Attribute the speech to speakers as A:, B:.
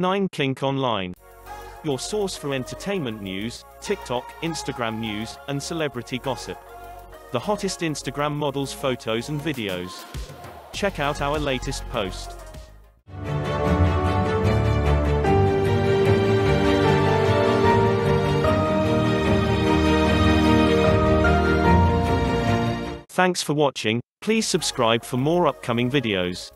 A: 9 Kink Online. Your source for entertainment news, TikTok, Instagram news, and celebrity gossip. The hottest Instagram models' photos and videos. Check out our latest post. Thanks for watching, please subscribe for more upcoming videos.